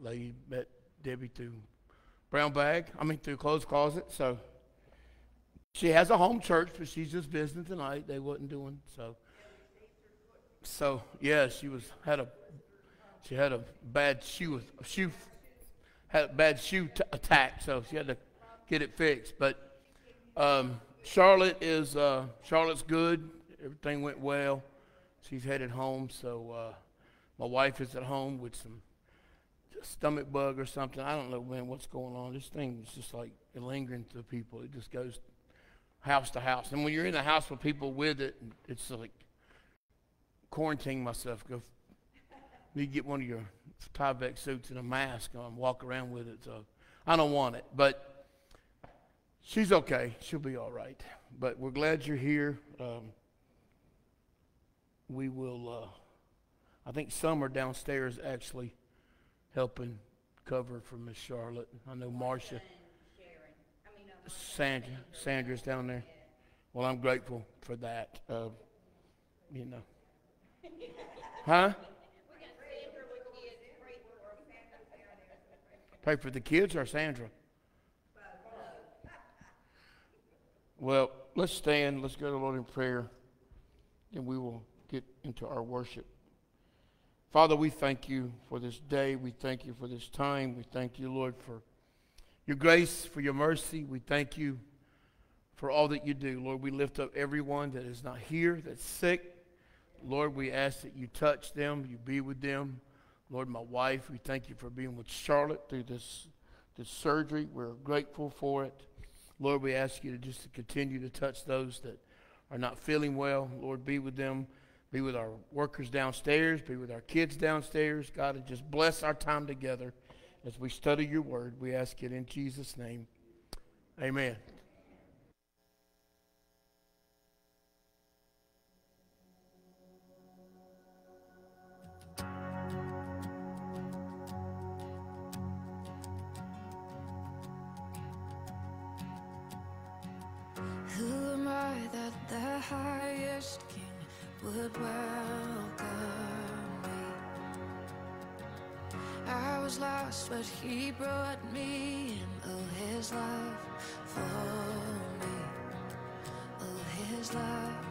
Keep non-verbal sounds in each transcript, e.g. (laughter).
lady met Debbie through Brown Bag. I mean, through Clothes Closet. So she has a home church, but she's just visiting tonight. They wasn't doing so. So yeah, she was had a she had a bad shoe a shoe had a bad shoe attack, so she had to get it fixed. But um, Charlotte is uh, Charlotte's good. Everything went well. She's headed home, so uh, my wife is at home with some stomach bug or something. I don't know, man, what's going on. This thing is just like lingering to people. It just goes house to house. And when you're in the house with people with it, it's like quarantine myself. Go to get one of your Tyvek suits and a mask and walk around with it. So I don't want it, but she's okay. She'll be all right. But we're glad you're here. Um, we will. Uh, I think some are downstairs actually helping cover for Miss Charlotte. I know Marcia. Sandra, Sandra's down there. Well, I'm grateful for that. Uh, you know. (laughs) Huh? Pray for the kids or Sandra? Well, let's stand. Let's go to the Lord in prayer, and we will get into our worship. Father, we thank you for this day. We thank you for this time. We thank you, Lord, for your grace, for your mercy. We thank you for all that you do. Lord, we lift up everyone that is not here, that's sick. Lord, we ask that you touch them, you be with them. Lord, my wife, we thank you for being with Charlotte through this, this surgery. We're grateful for it. Lord, we ask you to just to continue to touch those that are not feeling well. Lord, be with them. Be with our workers downstairs. Be with our kids downstairs. God, and just bless our time together as we study your word. We ask it in Jesus' name. Amen. Who am I that the highest king would welcome me? I was lost, but he brought me in. Oh, his love for me. Oh, his love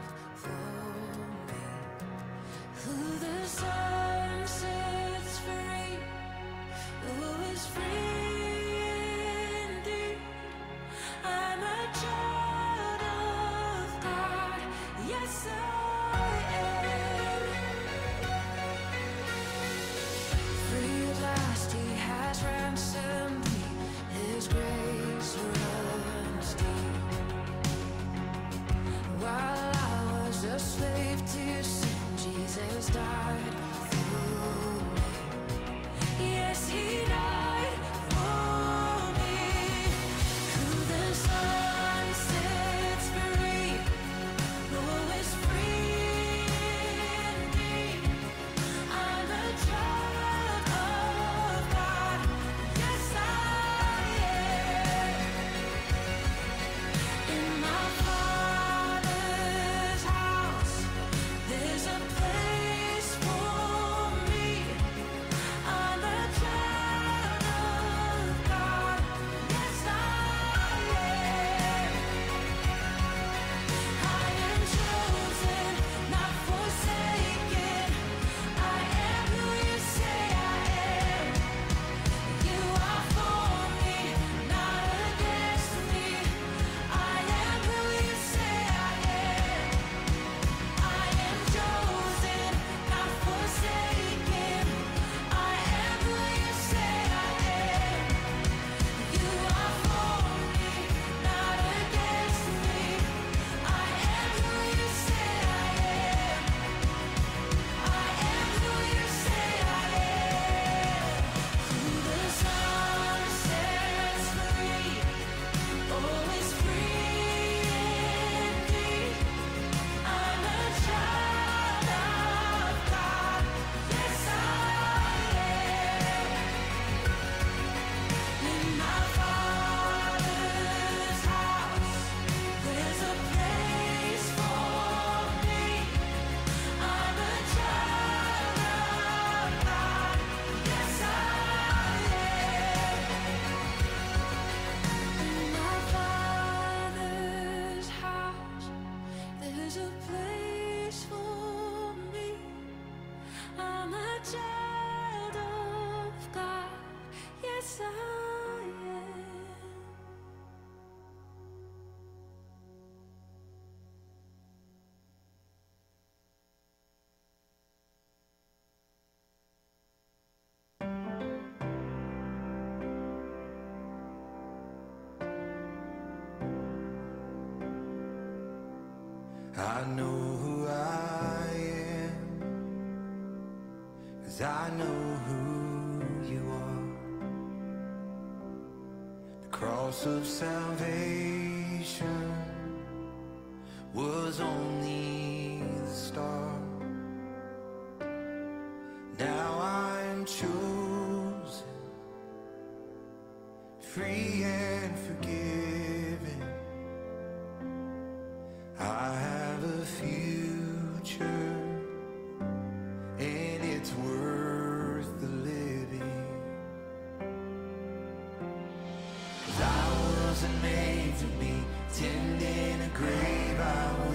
of salvation.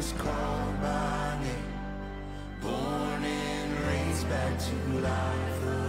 was called by name, born and raised back to life.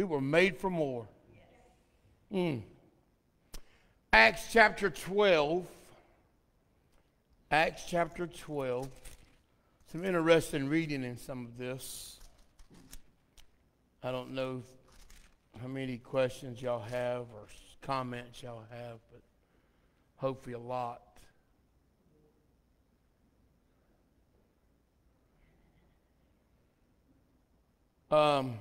We were made for more. Mm. Acts chapter 12. Acts chapter 12. Some interesting reading in some of this. I don't know how many questions y'all have or comments y'all have, but hopefully a lot. Um,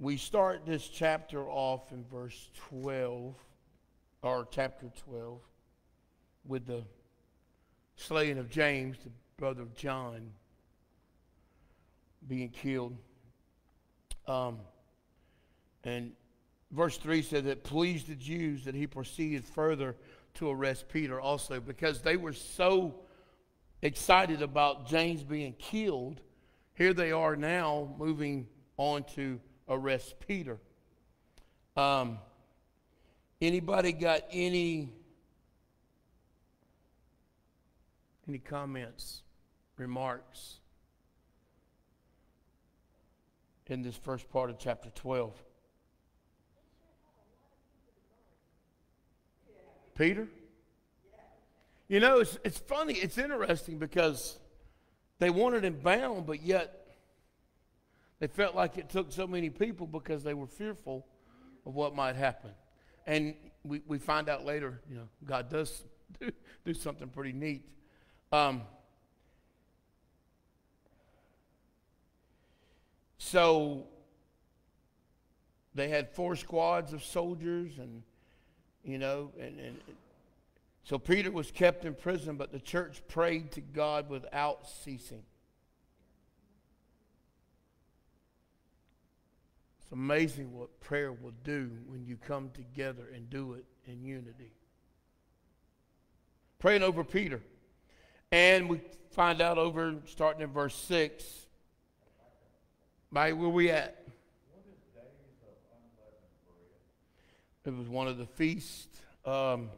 we start this chapter off in verse 12, or chapter 12, with the slaying of James, the brother of John, being killed. Um, and verse 3 says that pleased the Jews that he proceeded further to arrest Peter also because they were so excited about James being killed. Here they are now moving on to arrest Peter. Um, anybody got any any comments, remarks in this first part of chapter 12? Peter? You know, it's, it's funny, it's interesting because they wanted him bound, but yet they felt like it took so many people because they were fearful of what might happen. And we, we find out later, you know, God does (laughs) do, do something pretty neat. Um, so they had four squads of soldiers and you know, and, and so Peter was kept in prison, but the church prayed to God without ceasing. It's amazing what prayer will do when you come together and do it in unity. Praying over Peter. And we find out over, starting in verse 6, by where we at? It was one of the feasts. Um,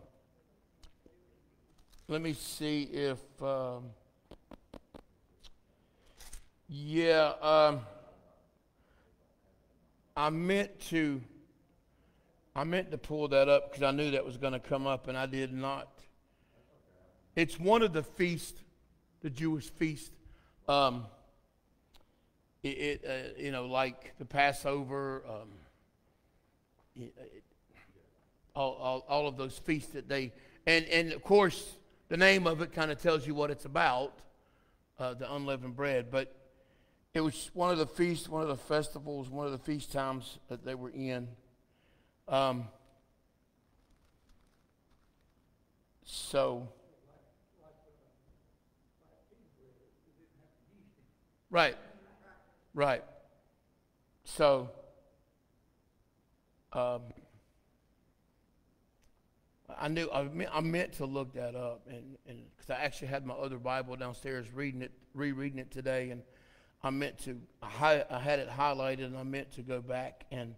let me see if, um, yeah, um, I meant to, I meant to pull that up because I knew that was going to come up, and I did not. It's one of the feasts, the Jewish feast. Um, it, it uh, you know, like the Passover. Um, it, it, all, all, all of those feasts that they, and, and of course, the name of it kind of tells you what it's about, uh, the unleavened bread. But it was one of the feasts, one of the festivals, one of the feast times that they were in. Um, so, right, right. So, um, I knew I meant, I meant to look that up, and because I actually had my other Bible downstairs reading it, rereading it today, and I meant to I, had it highlighted, and I meant to go back and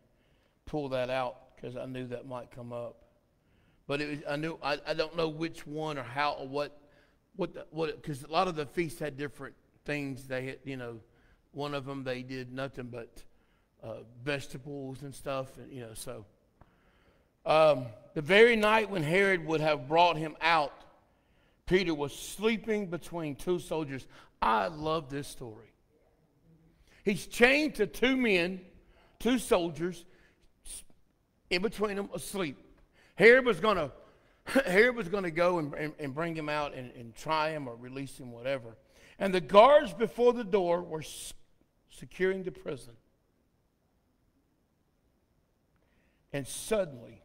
pull that out because I knew that might come up. But it was, I knew I, I don't know which one or how or what what what because a lot of the feasts had different things. They had you know one of them they did nothing but uh, vegetables and stuff, and you know so. Um, the very night when Herod would have brought him out, Peter was sleeping between two soldiers. I love this story. He's chained to two men, two soldiers, in between them asleep. Herod was going (laughs) to Herod was going to go and, and, and bring him out and, and try him or release him, whatever. And the guards before the door were securing the prison. And suddenly,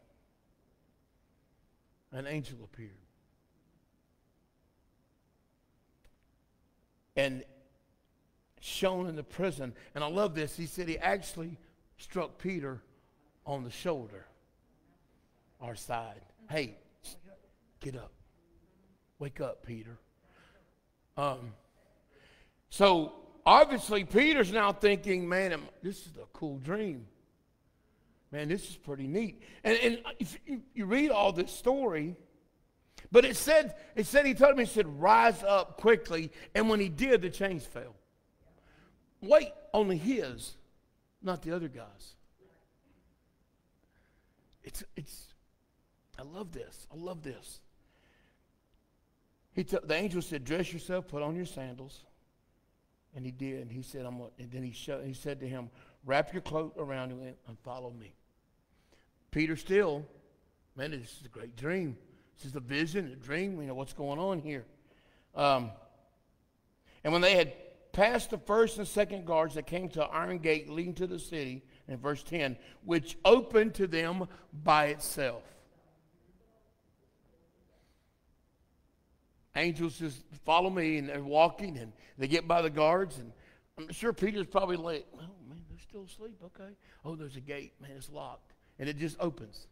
an angel appeared. and shown in the prison. And I love this. He said he actually struck Peter on the shoulder, our side. Hey, get up. Wake up, Peter. Um, so obviously, Peter's now thinking, man, this is a cool dream. Man, this is pretty neat. And, and if you, you read all this story, but it said, it said, he told me, he said, rise up quickly. And when he did, the chains fell. Wait, only his, not the other guys. It's, it's, I love this. I love this. He t- the angel said, dress yourself, put on your sandals. And he did. And he said, I'm gonna, and then he, showed, he said to him, wrap your cloak around you and, follow me. Peter still, man, this is a great dream. This is a vision, a dream. You know what's going on here. Um, and when they had passed the first and second guards, that came to an iron gate leading to the city, in verse 10, which opened to them by itself. Angels just follow me, and they're walking, and they get by the guards, and I'm sure Peter's probably like, oh man, they're still asleep. Okay. Oh, there's a gate, man, it's locked, and it just opens.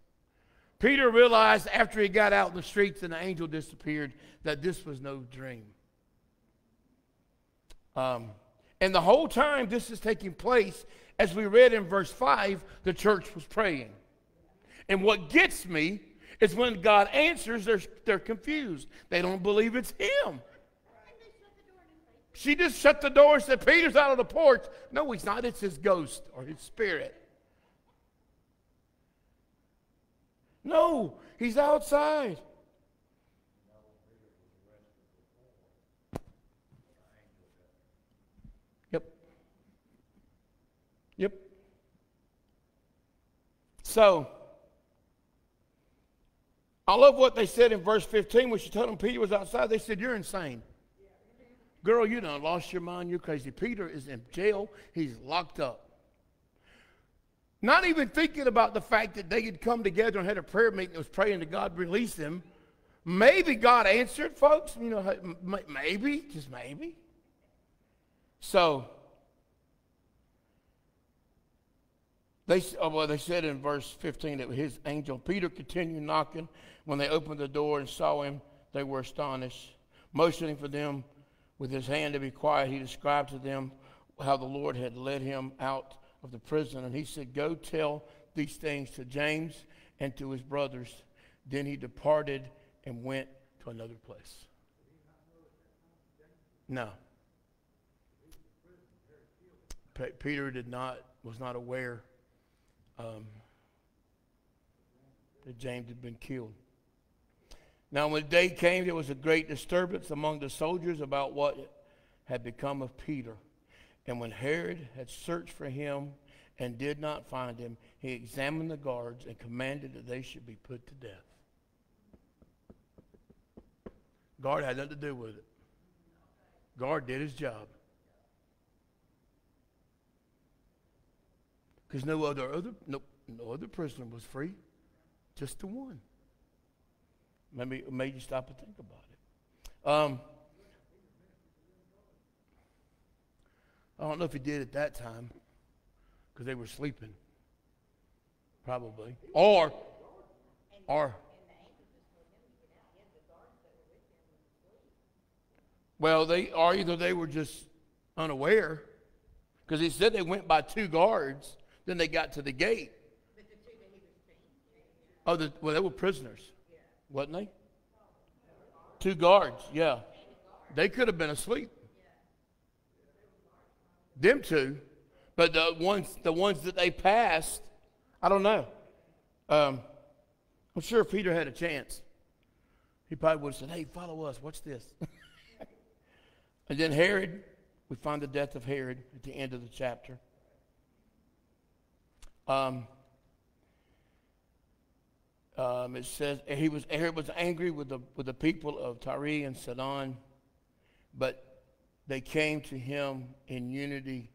Peter realized after he got out in the streets and the angel disappeared that this was no dream. Um, and the whole time this is taking place, as we read in verse 5, the church was praying. And what gets me is when God answers, they're, they're confused. They don't believe it's Him. She just shut the door and said, Peter's out on the porch. No, he's not. It's his ghost or his spirit. No, he's outside. Yep. So, I love what they said in verse 15 when she told him Peter was outside. They said, You're insane. Girl, you done lost your mind. You're crazy. Peter is in jail. He's locked up. Not even thinking about the fact that they had come together and had a prayer meeting and was praying to God release him. Maybe God answered, folks. You know, maybe, just maybe. So, they, oh, well, they said in verse 15 that his angel Peter continued knocking. When they opened the door and saw him, they were astonished. Motioning for them with his hand to be quiet, he described to them how the Lord had led him out of the prison. And he said, Go tell these things to James and to his brothers. Then he departed and went to another place. No. Peter did not, was not aware um, that James had been killed. Now, when the day came, there was a great disturbance among the soldiers about what had become of Peter. And when Herod had searched for him and did not find him, he examined the guards and commanded that they should be put to death. Guard had nothing to do with it. Guard did his job. Because no other, other no, no other prisoner was free, just the one. Maybe it made you stop and think about it. Um, I don't know if he did at that time because they were sleeping, probably, or, or. Well, they or either they were just unaware, because he said they went by two guards. Then they got to the gate. Oh, the, well, they were prisoners, wasn't they? Two guards, yeah. They could have been asleep. Them two, but the ones, the ones that they passed, I don't know. Um, I'm sure if Peter had a chance, he probably would have said, "Hey, follow us. What's this?" (laughs) and then Herod, we find the death of Herod at the end of the chapter. Um, um, it says he was Herod was angry with the with the people of Tyre and Sidon, but they came to him in unity,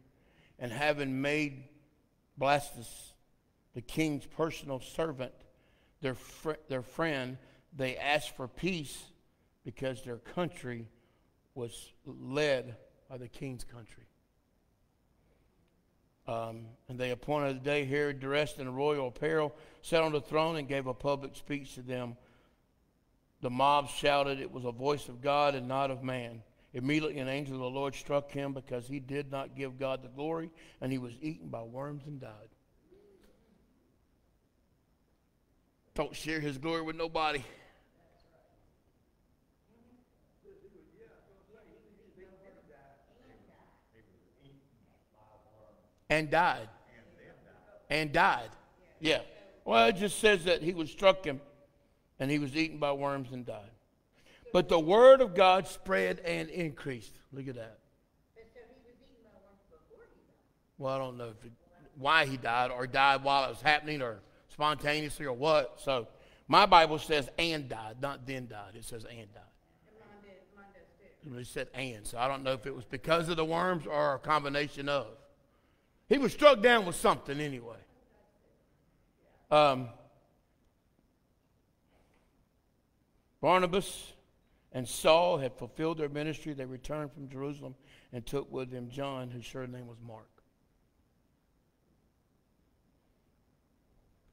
and having made Blastus the king's personal servant, their fr- their friend, they asked for peace because their country was led by the king's country. Um, and they appointed a day Herod dressed in royal apparel, sat on the throne, and gave a public speech to them. The mob shouted, It was a voice of God and not of man. Immediately, an angel of the Lord struck him because he did not give God the glory, and he was eaten by worms and died. Don't share his glory with nobody. And died. And died. Yeah. Well, it just says that he was struck him and he was eaten by worms and died. But the word of God spread and increased. Look at that. Well, I don't know it, why he died or died while it was happening or spontaneously or what. So my Bible says and died, not then died. It says and died. And It said and. So I don't know if it was because of the worms or a combination of. He was struck down with something anyway. Um, Barnabas and Saul had fulfilled their ministry. They returned from Jerusalem and took with them John, whose surname was Mark.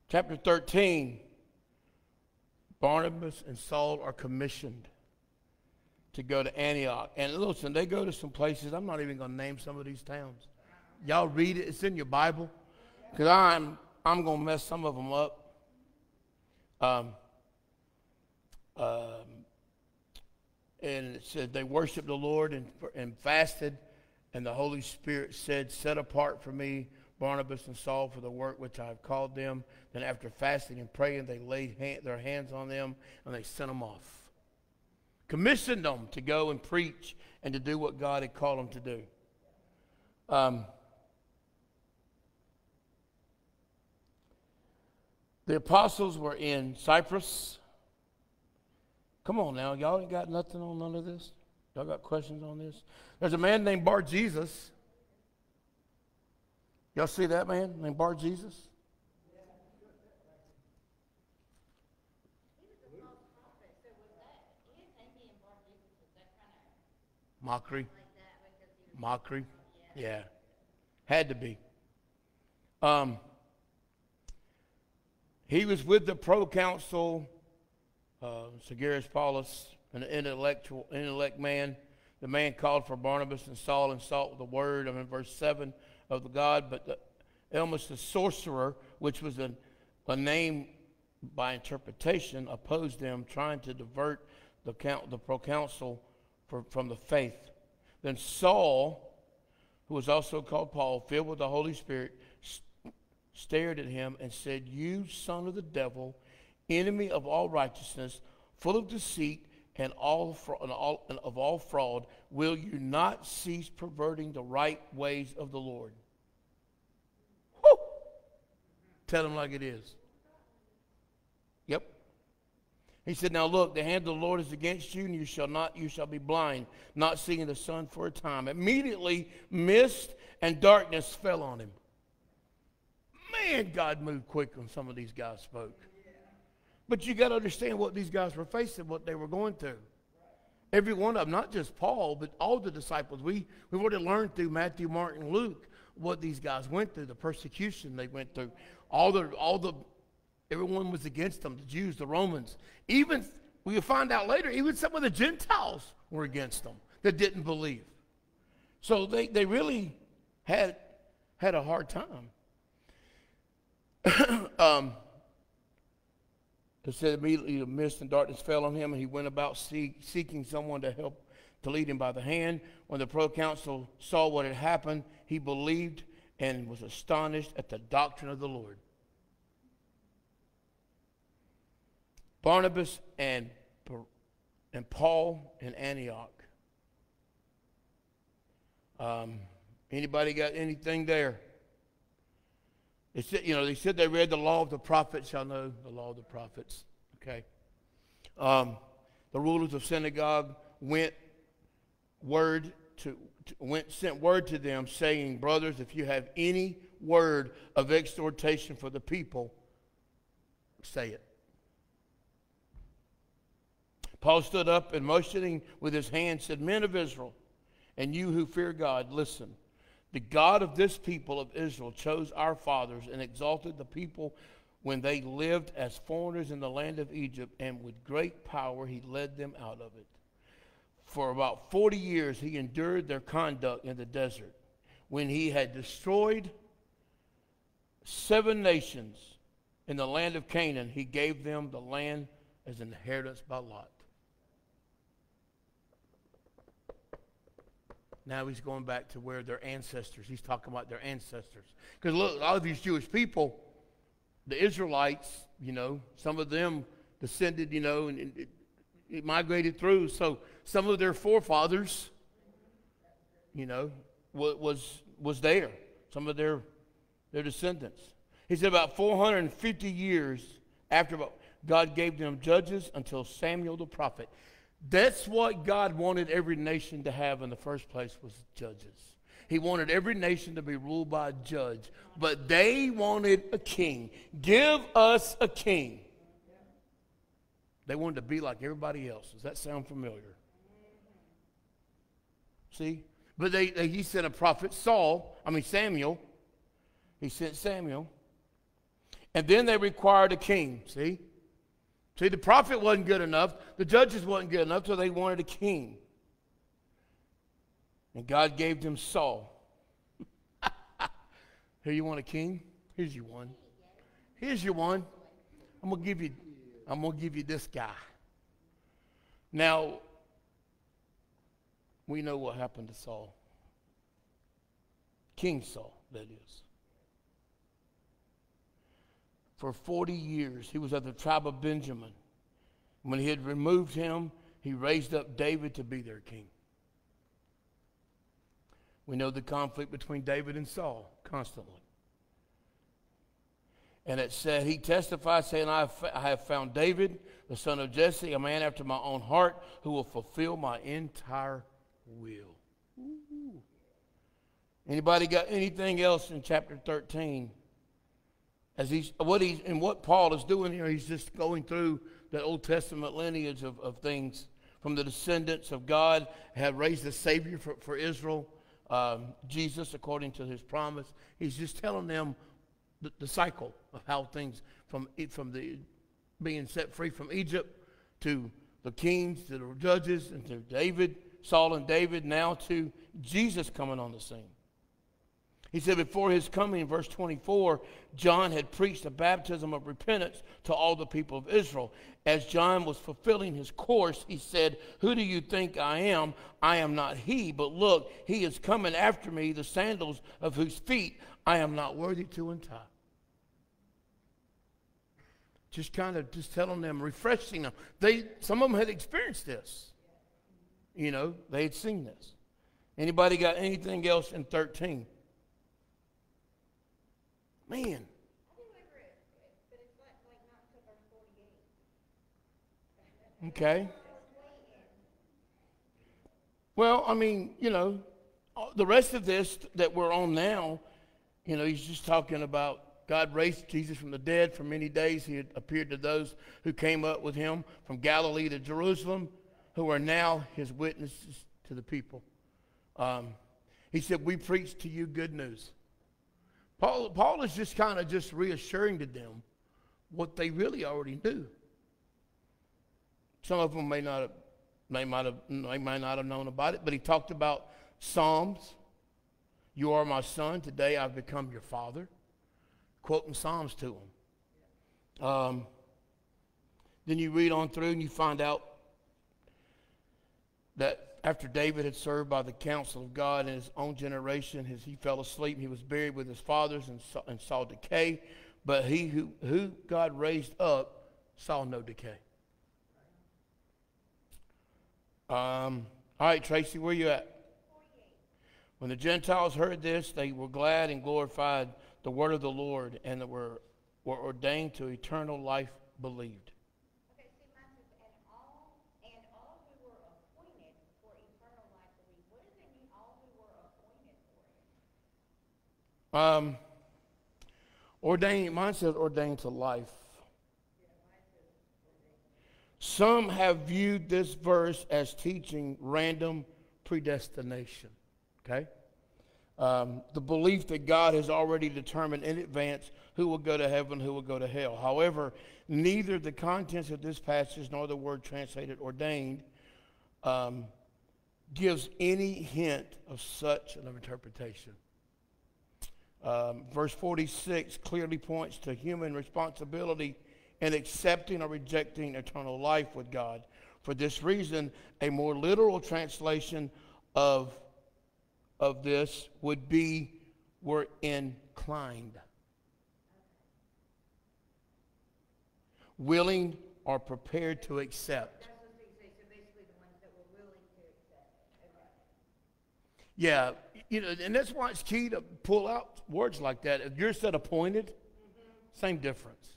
Chapter 13 Barnabas and Saul are commissioned to go to Antioch. And listen, they go to some places. I'm not even going to name some of these towns. Y'all read it, it's in your Bible. Because I'm, I'm going to mess some of them up. Um, um, and it said they worshiped the Lord and, and fasted, and the Holy Spirit said, Set apart for me Barnabas and Saul for the work which I have called them. Then, after fasting and praying, they laid hand, their hands on them and they sent them off. Commissioned them to go and preach and to do what God had called them to do. Um, the apostles were in Cyprus. Come on now, y'all ain't got nothing on none of this? Y'all got questions on this? There's a man named Bar Jesus. Y'all see that man named Bar Jesus? Mockery. Mockery. Yeah. Had to be. Um, he was with the proconsul, uh, Paulus, an intellectual, intellect man. The man called for Barnabas and Saul and sought the word. I'm in verse 7 of the God, but the, Elymas the sorcerer, which was a, a name by interpretation, opposed them, trying to divert the, count, the proconsul for, from the faith. Then Saul, who was also called Paul, filled with the Holy Spirit, stared at him and said, You son of the devil, enemy of all righteousness, full of deceit and, all, fra- and all and of all fraud, will you not cease perverting the right ways of the Lord? Whew! Tell him like it is. Yep. He said, Now look, the hand of the Lord is against you, and you shall not, you shall be blind, not seeing the sun for a time. Immediately, mist and darkness fell on him. Man, God moved quick when some of these guys spoke. But you got to understand what these guys were facing, what they were going through. Every one of them, not just Paul, but all the disciples. We, we've already learned through Matthew, Mark, and Luke what these guys went through, the persecution they went through. All the, all the, everyone was against them, the Jews, the Romans. Even, we'll find out later, even some of the Gentiles were against them that didn't believe. So they, they really had, had a hard time. (coughs) um, it said immediately the mist and darkness fell on him, and he went about seek, seeking someone to help to lead him by the hand. When the proconsul saw what had happened, he believed and was astonished at the doctrine of the Lord. Barnabas and, and Paul in Antioch. Um, anybody got anything there? They said, you know, they said they read the law of the prophets. Y'all know the law of the prophets. Okay. Um, the rulers of synagogue went word to, to, went sent word to them saying, brothers, if you have any word of exhortation for the people, say it. Paul stood up and motioning with his hand said, Men of Israel, and you who fear God, listen. The God of this people of Israel chose our fathers and exalted the people when they lived as foreigners in the land of Egypt, and with great power he led them out of it. For about 40 years he endured their conduct in the desert. When he had destroyed seven nations in the land of Canaan, he gave them the land as an inheritance by lot. Now he's going back to where their ancestors, he's talking about their ancestors. Because look, a lot of these Jewish people, the Israelites, you know, some of them descended, you know, and it, it migrated through. So some of their forefathers, you know, was, was there. Some of their, their descendants. He said about 450 years after God gave them judges until Samuel the prophet. That's what God wanted every nation to have in the first place was judges. He wanted every nation to be ruled by a judge, but they wanted a king. Give us a king. They wanted to be like everybody else. Does that sound familiar? See? But they, they, he sent a prophet Saul, I mean Samuel. He sent Samuel. And then they required a king. See? See, the prophet wasn't good enough. The judges wasn't good enough, so they wanted a king. And God gave them Saul. (laughs) Here you want a king? Here's your one. Here's your one. I'm gonna give you I'm gonna give you this guy. Now we know what happened to Saul. King Saul, that is. For 40 years, he was of the tribe of Benjamin. When he had removed him, he raised up David to be their king. We know the conflict between David and Saul constantly. And it said, He testified, saying, I have, found David, the son of Jesse, a man after my own heart, who will fulfill my entire will. Ooh. Anybody got anything else in chapter 13? As he's, what he's, and what Paul is doing here, he's just going through the Old Testament lineage of, of things from the descendants of God, have raised a Savior for, for Israel, um, Jesus, according to his promise. He's just telling them the, the cycle of how things from, from the being set free from Egypt to the kings, to the judges, and to David, Saul and David, now to Jesus coming on the scene. He said, before his coming, in verse 24, John had preached a baptism of repentance to all the people of Israel. As John was fulfilling his course, he said, Who do you think I am? I am not he, but look, he is coming after me, the sandals of whose feet I am not worthy to untie. Just kind of just telling them, refreshing them. They, some of them had experienced this. You know, they had seen this. Anybody got anything else in 13? Man. Okay. Well, I mean, you know, uh, the rest of this that we're on now, you know, he's just talking about God raised Jesus from the dead. For many days he had appeared to those who came up with him from Galilee to Jerusalem, who are now his witnesses to the people. Um, he said, We preach to you good news. Paul, Paul is just kind of just reassuring to them what they really already knew. Some of them may not have, they might have, they might not have known about it, but he talked about Psalms. You are my son. Today I've become your father. Quoting Psalms to them. Um, then you read on through and you find out that after David had served by the counsel of God in his own generation, as he fell asleep, he was buried with his fathers and saw, and saw decay. But he who, who God raised up saw no decay. Um, all right, Tracy, where you at? When the Gentiles heard this, they were glad and glorified the word of the Lord, and that were, were ordained to eternal life believed. Okay, see, mine says, and all, and all who were appointed for eternal life believe. What does it mean, all who were appointed for it? Um, ordained, mine says ordained to life. Some have viewed this verse as teaching random predestination. Okay? Um, the belief that God has already determined in advance who will go to heaven, who will go to hell. However, neither the contents of this passage nor the word translated ordained um, gives any hint of such an interpretation. Um, verse 46 clearly points to human responsibility in accepting or rejecting eternal life with God. For this reason, a more literal translation of, of this would be we're inclined. Willing or prepared to accept. That's what they say, so basically the ones that were willing to accept. Okay. Yeah, you know, and that's why it's key to pull out words like that. If you're said appointed, same difference.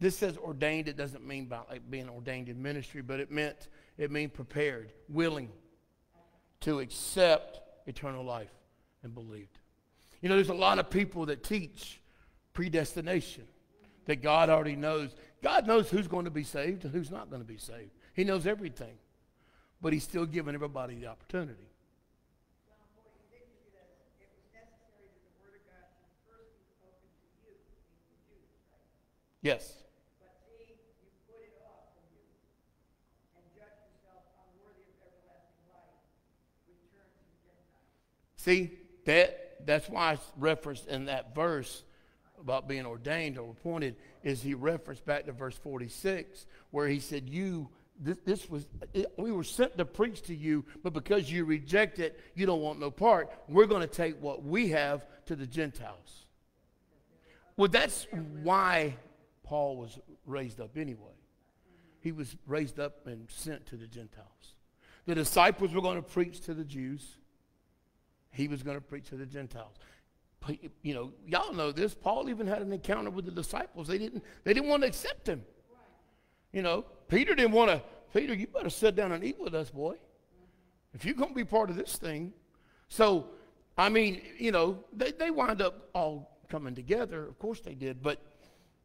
This says ordained. It doesn't mean by like being ordained in ministry, but it meant it means prepared, willing to accept eternal life and believed. You know, there's a lot of people that teach predestination that God already knows. God knows who's going to be saved and who's not going to be saved. He knows everything, but He's still giving everybody the opportunity. Yes. See, that that's why it's referenced in that verse about being ordained or appointed is he referenced back to verse 46 where he said you this, this was it, we were sent to preach to you but because you reject it you don't want no part. We're going to take what we have to the gentiles. Well that's why paul was raised up anyway he was raised up and sent to the gentiles the disciples were going to preach to the jews he was going to preach to the Gentiles. You know, y'all know this. Paul even had an encounter with the disciples. They didn't, they didn't want to accept him. You know, Peter didn't want to, Peter, you better sit down and eat with us, boy. If you're going to be part of this thing. So, I mean, you know, they, they wind up all coming together. Of course they did. But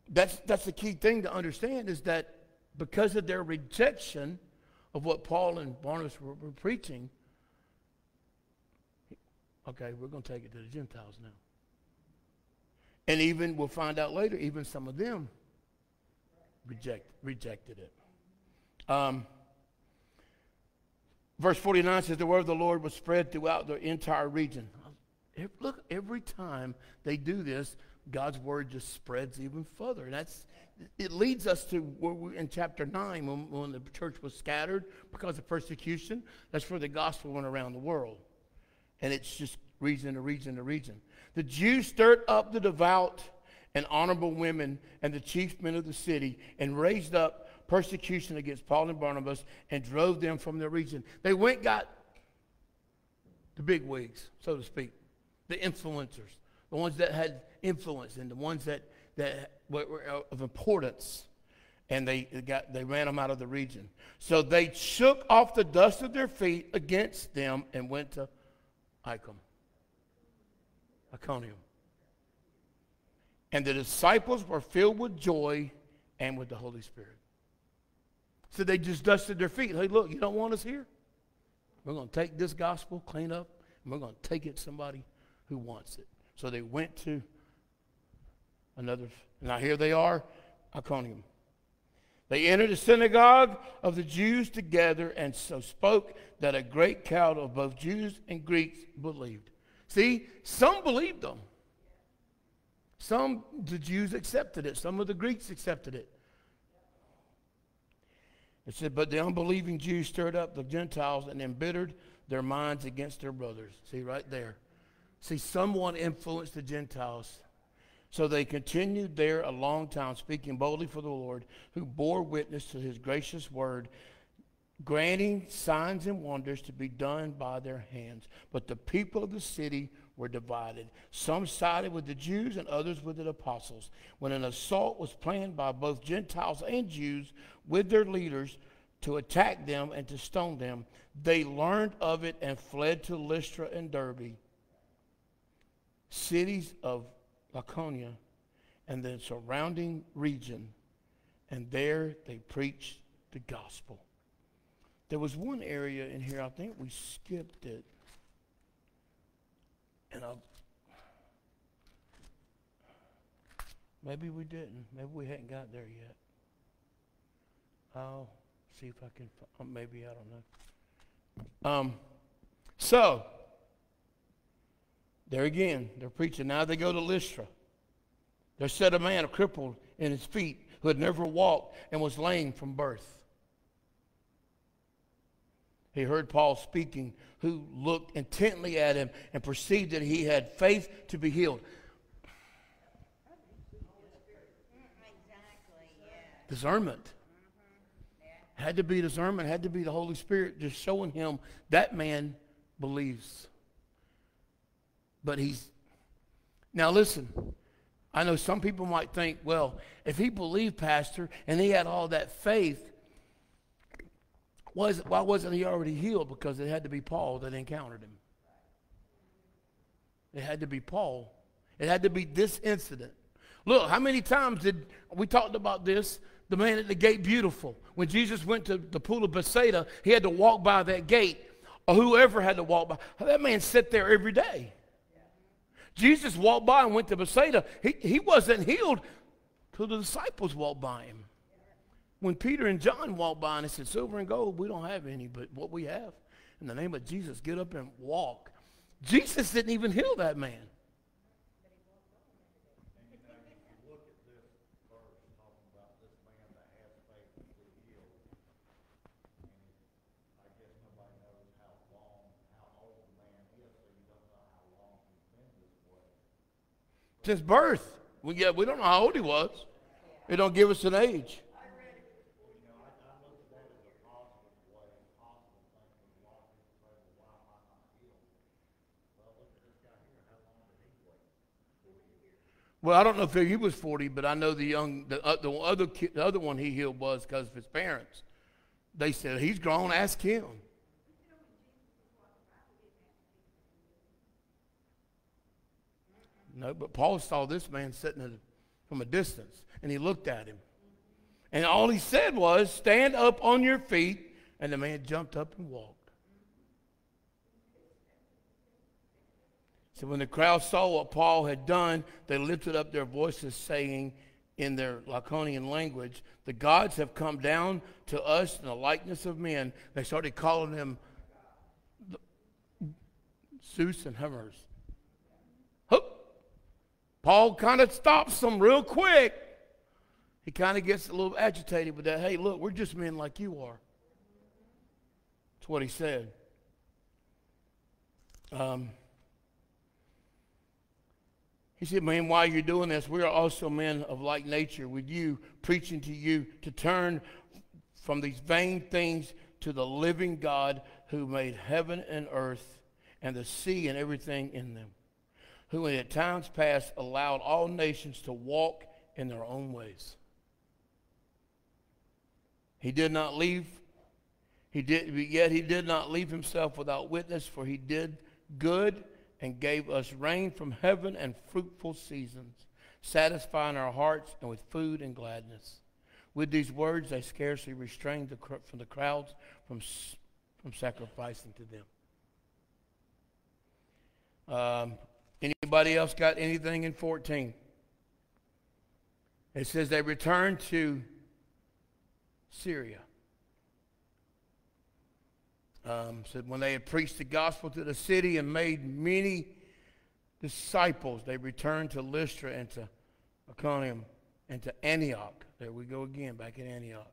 that's, that's the key thing to understand is that because of their rejection of what Paul and Barnabas were, were preaching, Okay, we're going to take it to the Gentiles now. And even, we'll find out later, even some of them reject, rejected it. Um, verse 49 says, The word of the Lord was spread throughout the entire region. Look, every time they do this, God's word just spreads even further. And that's, it leads us to where we, in chapter 9, when, when the church was scattered because of persecution, that's where the gospel went around the world and it's just region to region to region. The Jews stirred up the devout and honorable women and the chief men of the city and raised up persecution against Paul and Barnabas and drove them from their region. They went got the big wigs, so to speak, the influencers, the ones that had influence and the ones that, that were, of importance. And they got they ran them out of the region. So they shook off the dust of their feet against them and went to Icon, Iconium. And the disciples were filled with joy and with the Holy Spirit. So they just dusted their feet. Hey, look, you don't want us here? We're going to take this gospel, clean up, and we're going to take it to somebody who wants it. So they went to another. Now here they are, Iconium. They entered the synagogue of the Jews together and so spoke that a great crowd of both Jews and Greeks believed. See, some believed them. Some, the Jews accepted it. Some of the Greeks accepted it. It said, but the unbelieving Jews stirred up the Gentiles and embittered their minds against their brothers. See, right there. See, someone influenced the Gentiles. So they continued there a long time, speaking boldly for the Lord, who bore witness to his gracious word, granting signs and wonders to be done by their hands. But the people of the city were divided. Some sided with the Jews and others with the apostles. When an assault was planned by both Gentiles and Jews with their leaders to attack them and to stone them, they learned of it and fled to Lystra and Derbe, cities of Lycaonia and the surrounding region, and there they preached the gospel. There was one area in here, I think we skipped it. And I, maybe we didn't. Maybe we hadn't got there yet. I'll see if I can, uh, maybe, I don't know. Um, so, there again, they're preaching. Now they go to Lystra. There sat a man a crippled in his feet who had never walked and was lame from birth. He heard Paul speaking, who looked intently at him and perceived that he had faith to be healed. Discernment. Had to be discernment, had to be the Holy Spirit just showing him that man believes. But he's. Now listen, I know some people might think, well, if he believed, Pastor, and he had all that faith, was, why wasn't he already healed? Because it had to be Paul that encountered him. It had to be Paul. It had to be this incident. Look, how many times did we talked about this? The man at the gate, beautiful. When Jesus went to the pool of Bethsaida, he had to walk by that gate, or whoever had to walk by. That man sat there every day. Jesus walked by and went to Bethsaida. He, he wasn't healed till the disciples walked by him. When Peter and John walked by and they said, Silver and gold, we don't have any, but what we have, in the name of Jesus, get up and walk. Jesus didn't even heal that man. Since birth. We, yeah, we don't know how old he was. It don't give us an age. Well, I don't know if he was 40, but I know the young, the, uh, the other kid, the other one he healed was because of his parents. They said he's grown. Ask him. No, but Paul saw this man sitting from a distance, and he looked at him, and all he said was, "Stand up on your feet." And the man jumped up and walked. So when the crowd saw what Paul had done, they lifted up their voices, saying in their Lycaonian language, The gods have come down to us in the likeness of men. They started calling him Zeus and Hermes. Paul kind of stops them real quick. He kind of gets a little agitated with that. Hey, look, we're just men like you are. That's what he said. Um, he said, Man, while you're doing this, we are also men of like nature with you, preaching to you to turn from these vain things to the living God who made heaven and earth and the sea and everything in them, who in times past allowed all nations to walk in their own ways. He did not leave, he did, yet he did not leave himself without witness, for he did good and gave us rain from heaven and fruitful seasons, satisfying our hearts and with food and gladness. With these words, they scarcely restrained the, from the crowds from, from sacrificing to them. Um, anybody else got anything in 14? It says they returned to Syria. Um, said when they had preached the gospel to the city and made many disciples, they returned to Lystra and to Iconium and to Antioch. There we go again, back in Antioch.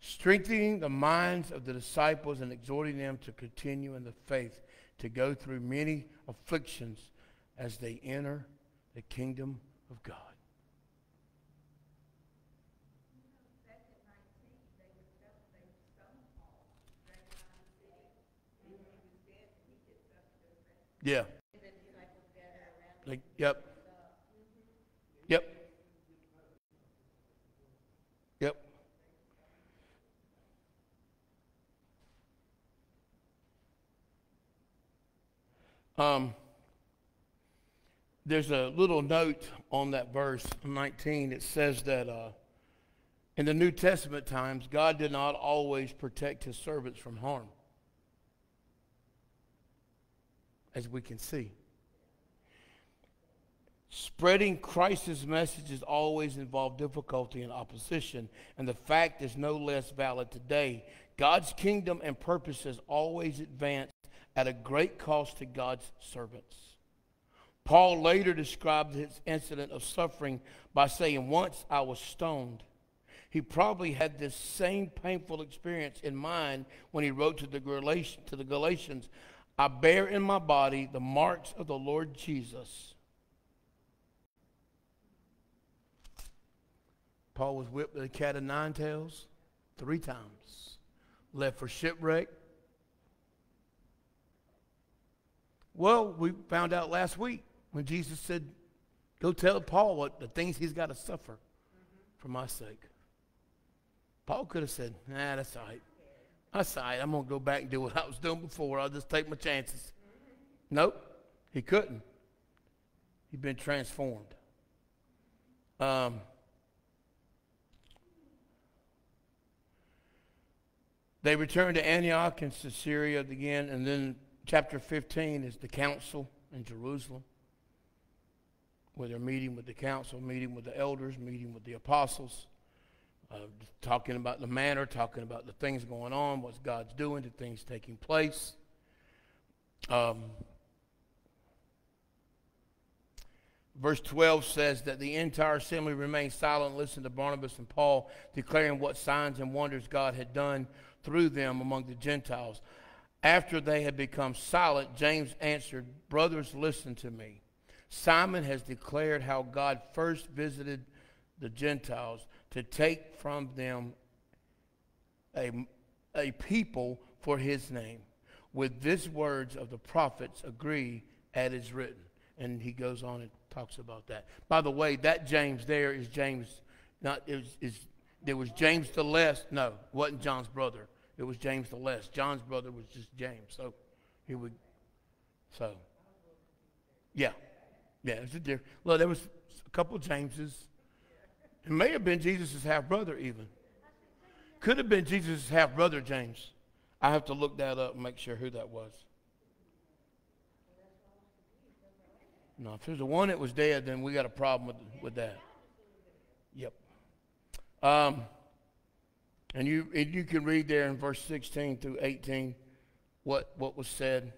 Strengthening the minds of the disciples and exhorting them to continue in the faith, to go through many afflictions as they enter the kingdom of God. Yeah. Like, yep. Yep. Um, there's a little note on that verse 19. It says that uh, In the New Testament times, God did not always protect his servants from harm, as we can see. Spreading Christ's messages always involved difficulty and opposition, and the fact is no less valid today. God's kingdom and purposes always advance at a great cost to God's servants. Paul later described his incident of suffering by saying, Once I was stoned. He probably had this same painful experience in mind when he wrote to the, Galatians, to the Galatians I bear in my body the marks of the Lord Jesus. Paul was whipped with a cat of nine tails three times, left for shipwreck. Well, we found out last week when Jesus said, Go tell Paul what the things he's got to suffer for my sake. Paul could have said, Nah, that's all right. That's all right. I'm going to go back and do what I was doing before. I'll just take my chances. Nope, he couldn't. He'd been transformed. Um, They returned to Antioch and Caesarea again, and then chapter 15 is the council in Jerusalem, where they're meeting with the council, meeting with the elders, meeting with the apostles, uh, talking about the manner, talking about the things going on, what God's doing, the things taking place. Um, Verse 12 says that the entire assembly remained silent and listened to Barnabas and Paul declaring what signs and wonders God had done through them among the Gentiles. After they had become silent, James answered, Brothers, listen to me. Simon has declared how God first visited the Gentiles to take from them a, a people for his name. With these words of the prophets agree as is written. And he goes on and talks about that. By the way, that James there is James, not is, is there was James the Less. No, wasn't John's brother. It was James the Less. John's brother was just James. So he would. So yeah, yeah. It's a different. Look, there was a couple of Jameses. It may have been Jesus' half brother even. Could have been Jesus' half brother James. I have to look that up and make sure who that was. No, if there's a one that was dead, then we got a problem with, with that. Yep. Um, and you, and you can read there in verse 16 through 18 what, what was said.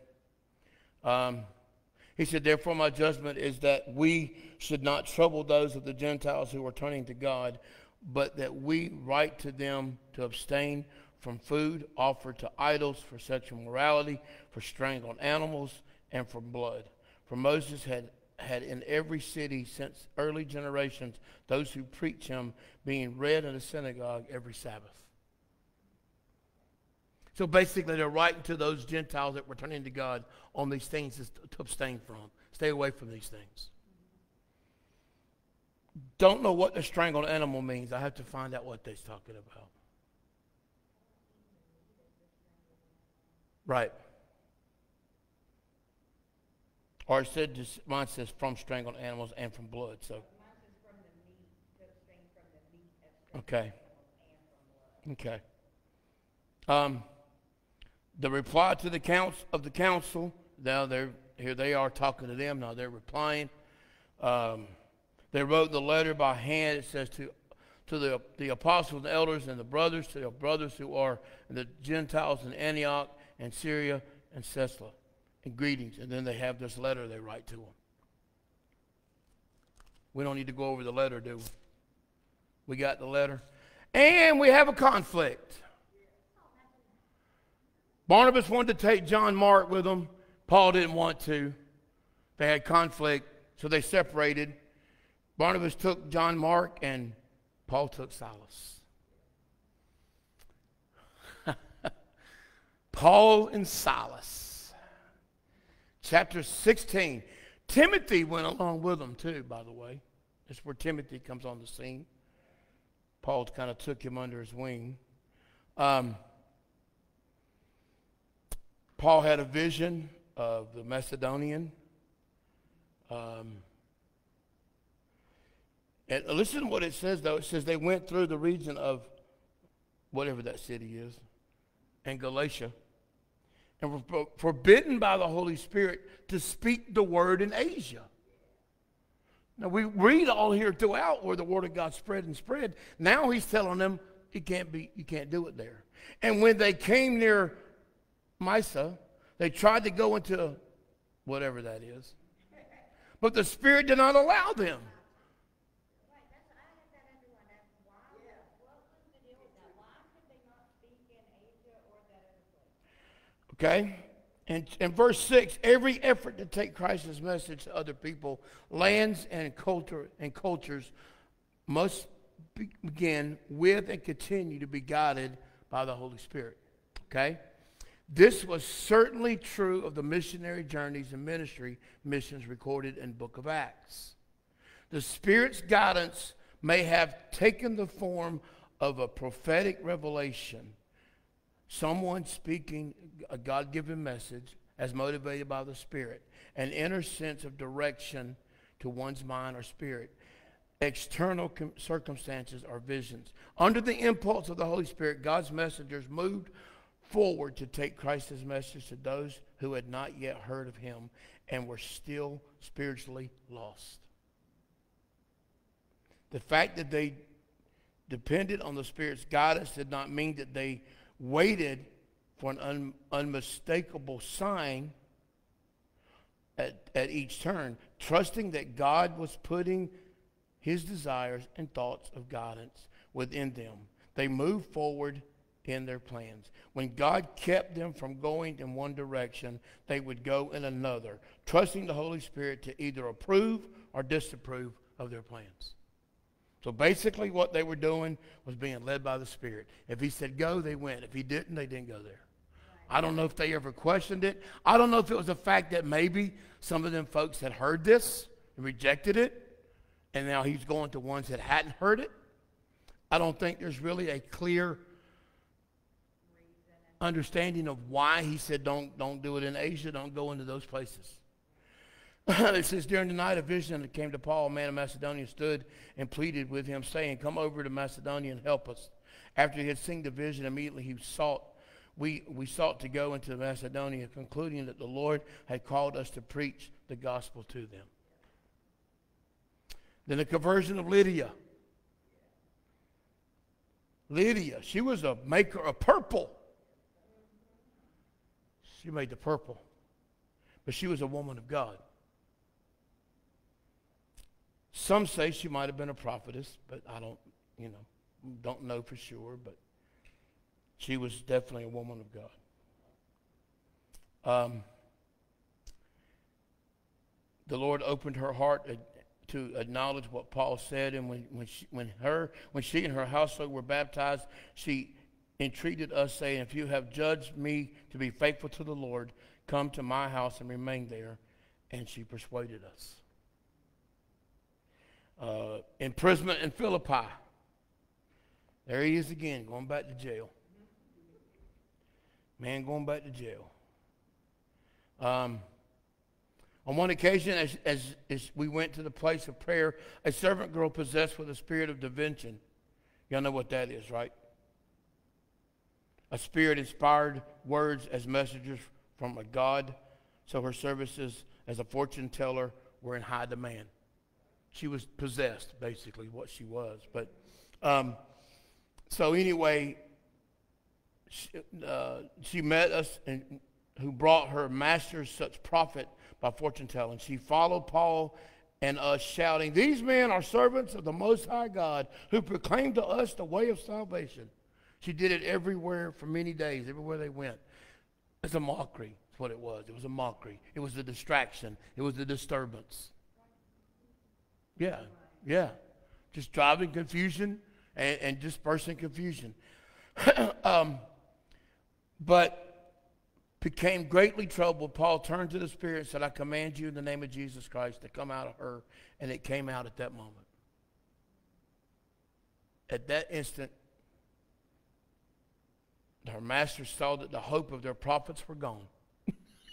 Um, he said, Therefore, my judgment is that we should not trouble those of the Gentiles who are turning to God, but that we write to them to abstain from food offered to idols, for sexual morality, for straying on animals, and from blood. For Moses had, had in every city since early generations those who preach him being read in the synagogue every Sabbath. So basically, they're writing to those Gentiles that were turning to God on these things to abstain from. Stay away from these things. Don't know what the strangled animal means. I have to find out what they're talking about. Right. Or it said, mine says from strangled animals and from blood. So. Okay. Okay. Um, the reply to the council of the council. Now they're here. They are talking to them. Now they're replying. Um, they wrote the letter by hand. It says to to the the apostles and elders and the brothers to the brothers who are the Gentiles in Antioch and Syria and Cilicia, and greetings. And then they have this letter they write to them. We don't need to go over the letter, do we? We got the letter, and we have a conflict. Barnabas wanted to take John Mark with them. Paul didn't want to. They had conflict, so they separated. Barnabas took John Mark, and Paul took Silas. (laughs) Paul and Silas. Chapter 16. Timothy went along with them, too, by the way. That's where Timothy comes on the scene. Paul kind of took him under his wing. Um, Paul had a vision of the Macedonian. Um, And listen to what it says, though. It says they went through the region of whatever that city is, and Galatia, and were for- forbidden by the Holy Spirit to speak the word in Asia. Now we read all here throughout where the word of God spread and spread. Now he's telling them you can't be, you can't do it there. And when they came near Mysia, they tried to go into whatever that is, but the Spirit did not allow them. Okay? And in verse 6, every effort to take Christ's message to other people, lands, and culture and cultures must be- begin with and continue to be guided by the Holy Spirit. Okay? This was certainly true of the missionary journeys and ministry missions recorded in book of Acts. The Spirit's guidance may have taken the form of a prophetic revelation someone speaking a God given message as motivated by the Spirit, an inner sense of direction to one's mind or spirit, external circumstances or visions. Under the impulse of the Holy Spirit, God's messengers moved forward to take Christ's message to those who had not yet heard of him and were still spiritually lost. The fact that they depended on the Spirit's guidance did not mean that they waited for an un, unmistakable sign at, at each turn, trusting that God was putting his desires and thoughts of guidance within them. They moved forward in their plans. When God kept them from going in one direction, they would go in another, trusting the Holy Spirit to either approve or disapprove of their plans. So basically, what they were doing was being led by the Spirit. If He said go, they went. If He didn't, they didn't go there. I don't know if they ever questioned it. I don't know if it was a fact that maybe some of them folks had heard this and rejected it, and now He's going to ones that hadn't heard it. I don't think there's really a clear understanding of why He said don't don't do it in Asia. Don't go into those places. (laughs) it says, During the night, a vision that came to Paul, a man of Macedonia, stood and pleaded with him, saying, Come over to Macedonia and help us. After he had seen the vision, immediately he sought, we, we sought to go into Macedonia, concluding that the Lord had called us to preach the gospel to them. Then the conversion of Lydia. Lydia, she was a maker of purple. She made the purple. But she was a woman of God. Some say she might have been a prophetess, but I don't, you know, don't know for sure, but she was definitely a woman of God. Um, the Lord opened her heart to acknowledge what Paul said, and when, when, she, when, her, when she and her household were baptized, she entreated us, saying, If you have judged me to be faithful to the Lord, come to my house and remain there. And she persuaded us uh, imprisonment in Philippi. There he is again, going back to jail. Man going back to jail. Um, on one occasion, as, as, as we went to the place of prayer, a servant girl possessed with a spirit of divination. Y'all know what that is, right? A spirit inspired words as messengers from a God, so her services as a fortune teller were in high demand she was possessed, basically, what she was. But um, so anyway, she, uh, she met us and who brought her masters such profit by fortune telling. She followed Paul and us, shouting, These men are servants of the Most High God who proclaim to us the way of salvation. She did it everywhere for many days, everywhere they went. It's a mockery. That's what it was. It was a mockery. It was a distraction. It was a disturbance. Yeah, yeah. Just driving confusion and, and dispersing confusion. (clears throat) um, but became greatly troubled. Paul turned to the Spirit and said, I command you in the name of Jesus Christ to come out of her. And it came out at that moment. At that instant, her masters saw that the hope of their prophets were gone.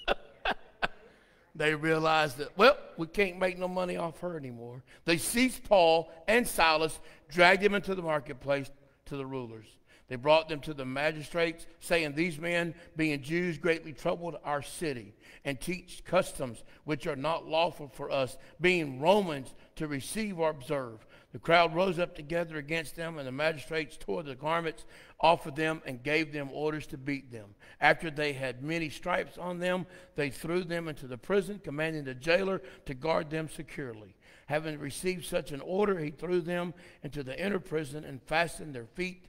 (laughs) they realized that, well, we can't make no money off her anymore. They seized Paul and Silas, dragged them into the marketplace to the rulers. They brought them to the magistrates, saying, These men, being Jews, greatly troubled our city, and teach customs which are not lawful for us, being Romans, to receive or observe. The crowd rose up together against them, and the magistrates tore the garments off of them and gave them orders to beat them. After they had many stripes on them, they threw them into the prison, commanding the jailer to guard them securely. Having received such an order, he threw them into the inner prison and fastened their feet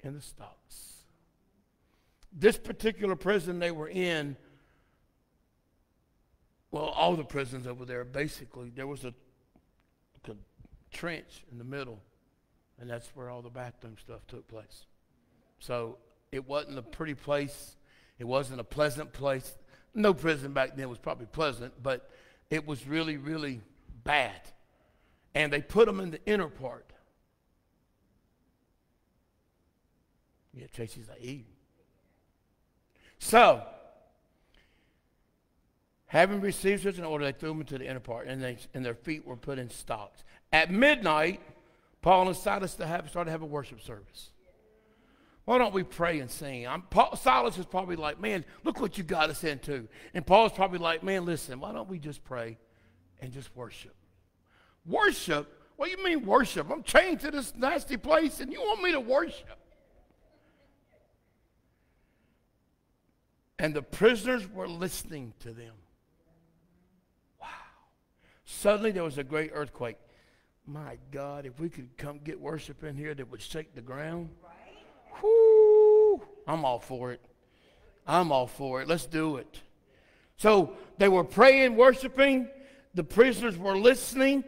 in the stocks. This particular prison they were in, well, all the prisons over there, basically, there was a, trench in the middle, and that's where all the bathroom stuff took place. So it wasn't a pretty place. It wasn't a pleasant place. No prison back then was probably pleasant, but it was really, really bad. And they put them in the inner part. Yeah, Tracy's like, ew. So, having received such an order, they threw them into the inner part, and, they, and their feet were put in stocks. At midnight, Paul and Silas have, started to have a worship service. Why don't we pray and sing? I'm, Paul, Silas is probably like, man, look what you got us into. And Paul's probably like, man, listen, why don't we just pray and just worship? Worship? What do you mean worship? I'm chained to this nasty place and you want me to worship? And the prisoners were listening to them. Wow. Suddenly there was a great earthquake. My God, if we could come get worship in here that would shake the ground. Whoo, I'm all for it. I'm all for it. Let's do it. So they were praying, worshiping. The prisoners were listening.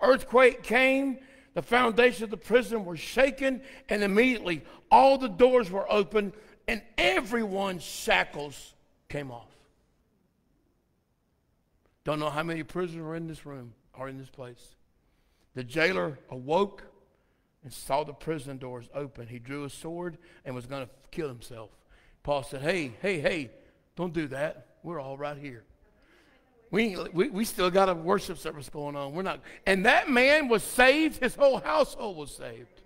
Earthquake came. The foundation of the prison was shaken, and immediately all the doors were open, and everyone's shackles came off. Don't know how many prisoners are in this room or in this place. The jailer awoke and saw the prison doors open. He drew a sword and was going to kill himself. Paul said, Hey, hey, hey, don't do that. We're all right here. We, we, we still got a worship service going on. We're not. And that man was saved. His whole household was saved.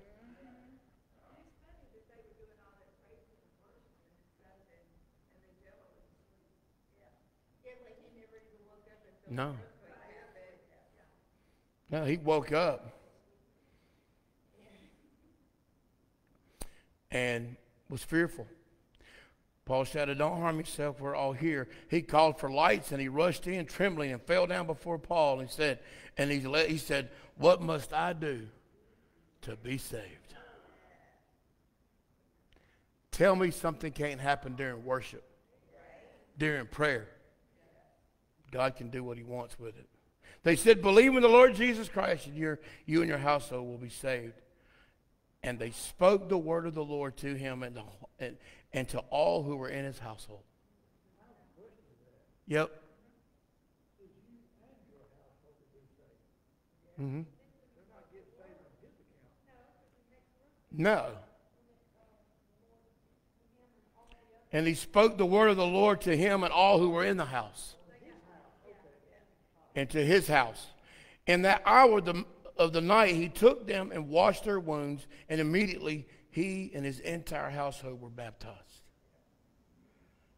No. No, he woke up and was fearful. Paul shouted, Don't harm yourself, we're all here. He called for lights and he rushed in trembling and fell down before Paul and said, and he, let, he said, What must I do to be saved? Tell me something can't happen during worship, during prayer. God can do what he wants with it. They said, Believe in the Lord Jesus Christ, and your, you and your household will be saved. And they spoke the word of the Lord to him and, the, and, and to all who were in his household. Yep. Mm-hmm. No. And he spoke the word of the Lord to him and all who were in the house. And to his house. In that hour of the, of the night, he took them and washed their wounds, and immediately he and his entire household were baptized.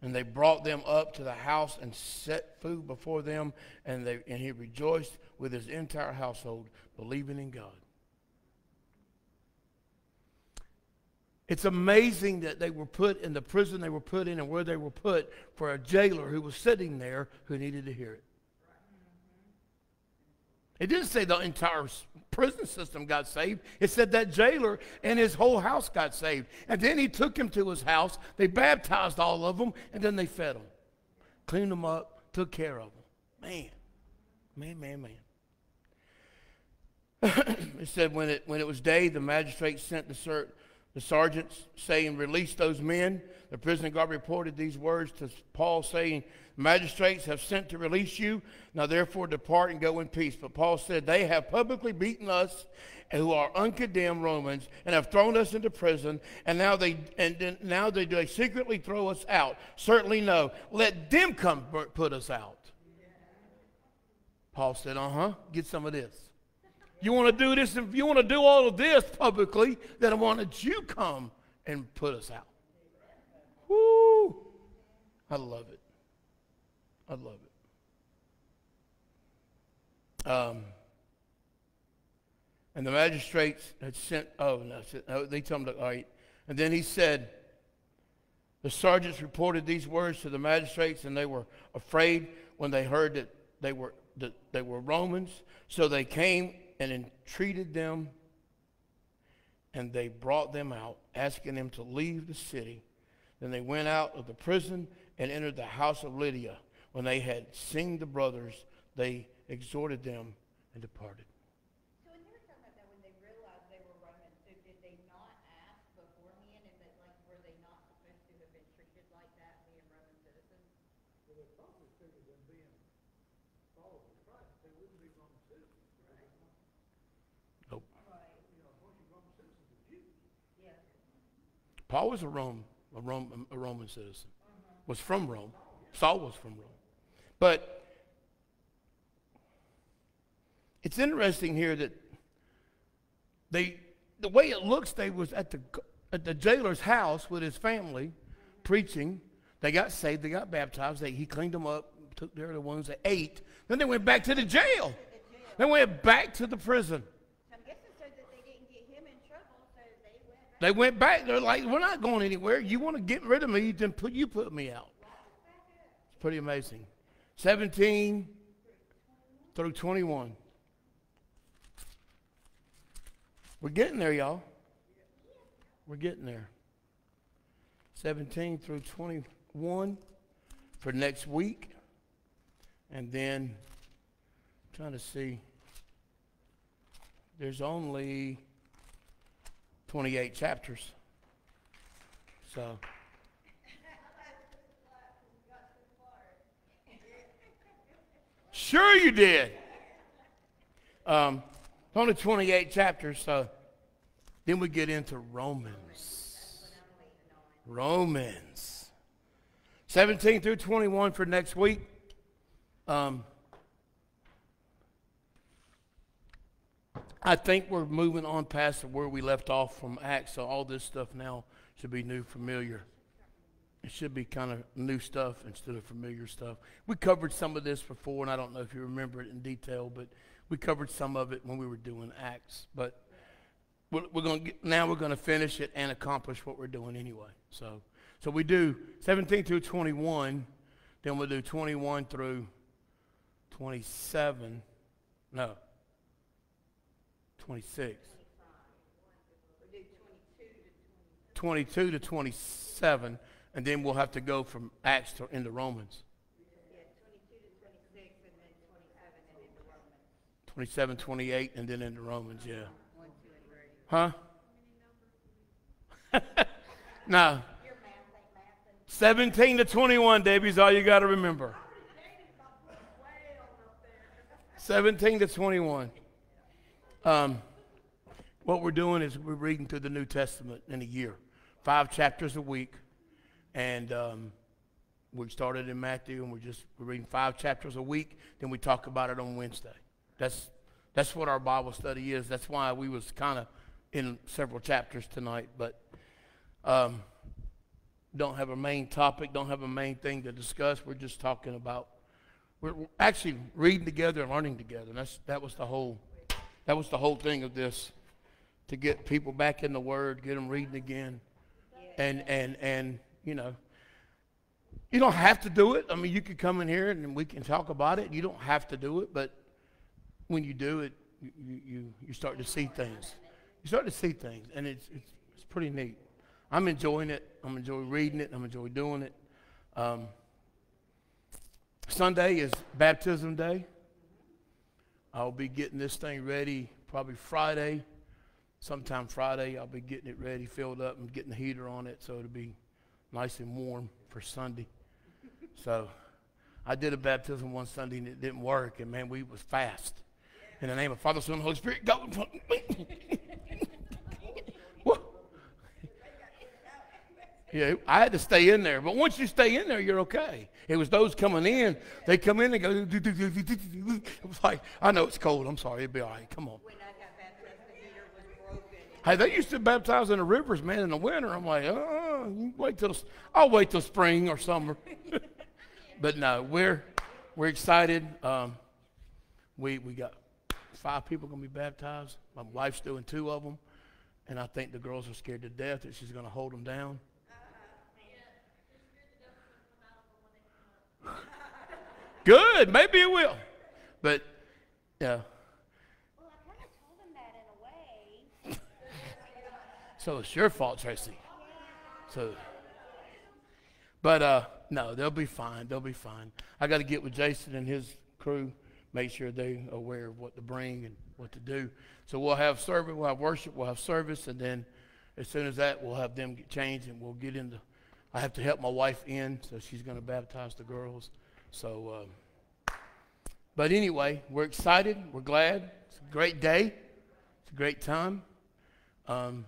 And they brought them up to the house and set food before them, and, they, and he rejoiced with his entire household, believing in God. It's amazing that they were put in the prison they were put in and where they were put for a jailer who was sitting there who needed to hear it. It didn't say the entire prison system got saved. It said that jailer and his whole house got saved. And then he took him to his house. They baptized all of them, and then they fed them, cleaned them up, took care of them. Man, man, man, man. (clears throat) it said when it, when it was day, the magistrate sent the, ser- the sergeants saying, Release those men. The prison guard reported these words to Paul, saying, Magistrates have sent to release you. Now therefore depart and go in peace. But Paul said, They have publicly beaten us who are uncondemned Romans and have thrown us into prison, and now they and now they do they secretly throw us out. Certainly no. Let them come put us out. Paul said, uh huh, get some of this. You want to do this, if you want to do all of this publicly, then I wanted you come and put us out. Woo! I love it. I love it. Um, and the magistrates had sent, oh, no, they told him, to, all right. And then he said, the sergeants reported these words to the magistrates, and they were afraid when they heard that they were, that they were Romans. So they came and entreated them, and they brought them out, asking them to leave the city. Then they went out of the prison and entered the house of Lydia. When they had seen the brothers, they exhorted them and departed. So when they were talking about that, when they realized they were Romans, so did they not ask beforehand, and that, like, were they not supposed to have been treated like that, being Roman citizens? Nope. Paul was a Rome, a a Roman citizen. Was from Rome. Saul was from Rome. But it's interesting here that they, the way it looks, they was at the at the jailer's house with his family, preaching. They got saved. They got baptized. They, he cleaned them up, took care of the ones that ate. Then they went back to the jail. They went back to the prison. So I'm guessing so that they didn't get him in trouble, so they went back. They went back. They're like, we're not going anywhere. You want to get rid of me, then put you put me out. It's pretty amazing. 17 through 21. We're getting there, y'all. We're getting there. 17 through 21 for next week. And then trying to see. There's only 28 chapters. So. Sure, you did. Um, only 28 chapters, so then we get into Romans. Romans. 17 through 21 for next week. Um, I think we're moving on past where we left off from Acts, so all this stuff now should be new, familiar. It should be kind of new stuff instead of familiar stuff. We covered some of this before, and I don't know if you remember it in detail, but we covered some of it when we were doing Acts. But we're, we're going to now we're going to finish it and accomplish what we're doing anyway. So, so we do 17 through 21, then we'll do 21 through 27. No, 26. 22 to 27, and then we'll have to go from Acts to into Romans. Yeah, twenty-two to twenty-six, and then twenty-seven, into Romans. 27, 28, and then into Romans, yeah. Huh? (laughs) no. Your math ain't mathing. 17 to 21, Debbie, is all you got to remember. 17 to 21. Um, what we're doing is we're reading through the New Testament in a year, five chapters a week. And um, we started in Matthew, and we're just we're reading five chapters a week. Then we talk about it on Wednesday. That's that's what our Bible study is. That's why we was kind of in several chapters tonight, but um, don't have a main topic, don't have a main thing to discuss. We're just talking about we're, actually reading together and learning together. And that's that was the whole that was the whole thing of this to get people back in the Word, get them reading again, and and and you know. You don't have to do it. I mean, you could come in here and we can talk about it. You don't have to do it, but when you do it, you, you, you start to see things. You start to see things, and it's, it's, it's pretty neat. I'm enjoying it. I'm enjoying reading it. I'm enjoying doing it. Um, Sunday is baptism day. I'll be getting this thing ready probably Friday. Sometime Friday, I'll be getting it ready, filled up, and getting the heater on it so it'll be nice and warm for Sunday. (laughs) So I did a baptism one Sunday and it didn't work, and man, we was fast. In the name of Father, Son, and Holy Spirit, go. (laughs) Yeah, I had to stay in there. But once you stay in there, you're okay. It was those coming in. They come in and go. (laughs) It was like, I know it's cold. I'm sorry. It'll be all right. Come on. When I got baptized, the was. Hey, they used to baptize in the rivers, man, in the winter. I'm like, oh, wait till I'll wait till spring or summer. (laughs) but no, we're we're excited. Um, we we got five people gonna be baptized. My wife's doing two of them, and I think the girls are scared to death that she's gonna hold them down. Good, maybe it will, but yeah. Well, I kind of told him that in a way. So it's your fault, Tracy. So, but uh, no, they'll be fine. They'll be fine. I got to get with Jason and his crew, make sure they're aware of what to bring and what to do. So we'll have service, we'll have worship, we'll have service, and then as soon as that, we'll have them get changed and we'll get into. I have to help my wife in, so she's going to baptize the girls. So, um, but anyway, we're excited. We're glad. It's a great day. It's a great time. Um,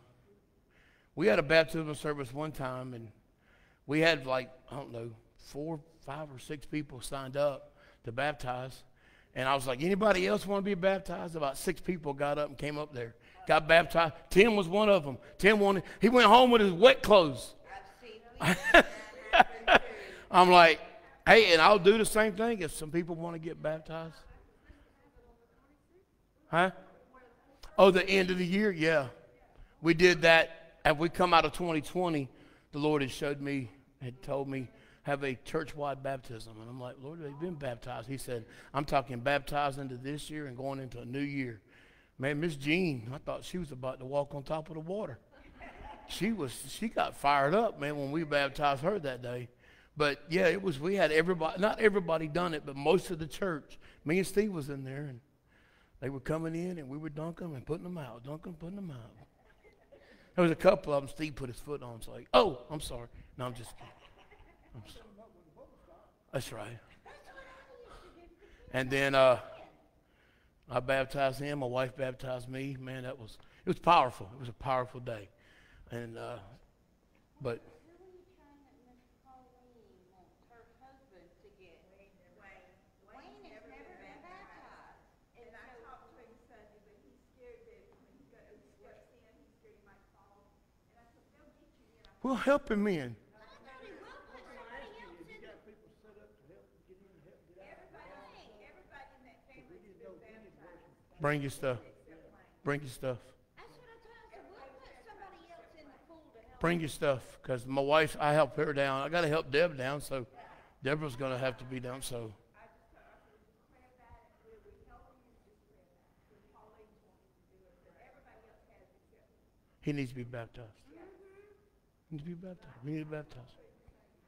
we had a baptismal service one time, and we had like, I don't know, four, five, or six people signed up to baptize. And I was like, anybody else want to be baptized? About six people got up and came up there, got baptized. Tim was one of them. Tim wanted, he went home with his wet clothes. (laughs) I'm like, hey, and I'll do the same thing if some people want to get baptized. Huh? Oh, the end of the year? Yeah. We did that. As we come out of 2020, the Lord had showed me, had told me, have a church-wide baptism. And I'm like, Lord, they've been baptized. He said, I'm talking baptized into this year and going into a new year. Man, Miss Jean, I thought she was about to walk on top of the water. She was, she got fired up, man, when we baptized her that day. But yeah, it was, we had everybody, not everybody done it, but most of the church. Me and Steve was in there, and they were coming in, and we were dunking them and putting them out, dunking, putting them out. There was a couple of them Steve put his foot on. It's like, oh, I'm sorry. No, I'm just kidding. I'm sorry. That's right. And then uh, I baptized him. My wife baptized me. Man, that was it was powerful. It was a powerful day. And uh, but Who are you trying that Miss Pauline wants her husband to get? Wayne. Wayne has never been baptized. And I talked to him Sunday, but he's scared that when he go, steps in, he's scared he might fall. And I said, they'll get you in. I we'll help him in. I thought he will put somebody else in the. Everybody, everybody in that family's been baptized. Bring your stuff. Bring your stuff. That's what I told him. I said, we'll put somebody else in the pool to help. Bring your stuff, because my wife, I help her down. I got to help Deb down, so Deborah's going to have to be down. So he needs to be baptized. He needs to be baptized. We need to baptize.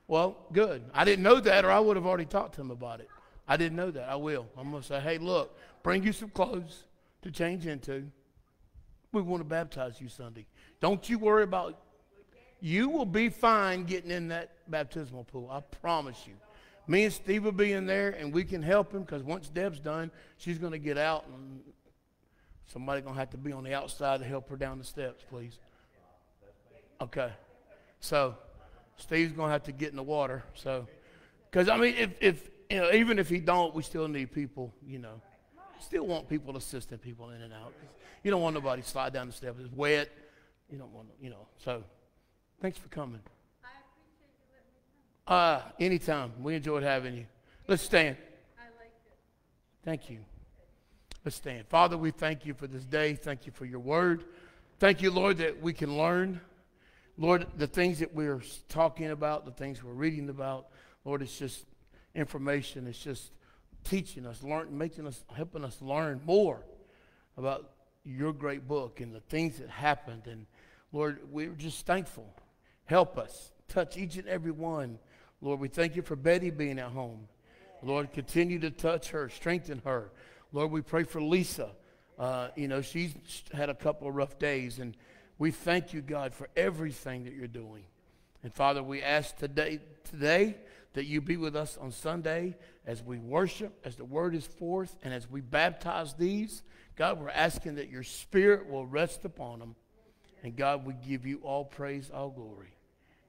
Well, good. I didn't know that, or I would have already talked to him about it. I didn't know that. I will. I'm going to say, hey, look, bring you some clothes to change into. We want to baptize you Sunday. Don't you worry about you will be fine getting in that baptismal pool. I promise you. Me and Steve will be in there, and we can help him because once Deb's done, she's going to get out, and somebody's going to have to be on the outside to help her down the steps, please. Okay. So, Steve's going to have to get in the water. So, because I mean, if if you know, even if he don't, we still need people. You know, still want people assisting people in and out. You don't want nobody slide down the steps. It's wet. You don't want, you know. So, thanks for coming. I appreciate you letting me come. Uh, anytime. We enjoyed having you. Let's stand. I like it. Thank you. Let's stand. Father, we thank you for this day. Thank you for your word. Thank you, Lord, that we can learn. Lord, the things that we're talking about, the things we're reading about, Lord, it's just information. It's just teaching us, learn, making us, helping us learn more about your great book and the things that happened. And Lord, we're just thankful. Help us. Touch each and every one. Lord, we thank you for Betty being at home. Lord, continue to touch her, strengthen her. Lord, we pray for Lisa. Uh, you know, she's had a couple of rough days, and we thank you, God, for everything that you're doing. And Father, we ask today, today that you be with us on Sunday as we worship, as the word is forth, and as we baptize these. God, we're asking that your spirit will rest upon them. And God, we give you all praise, all glory.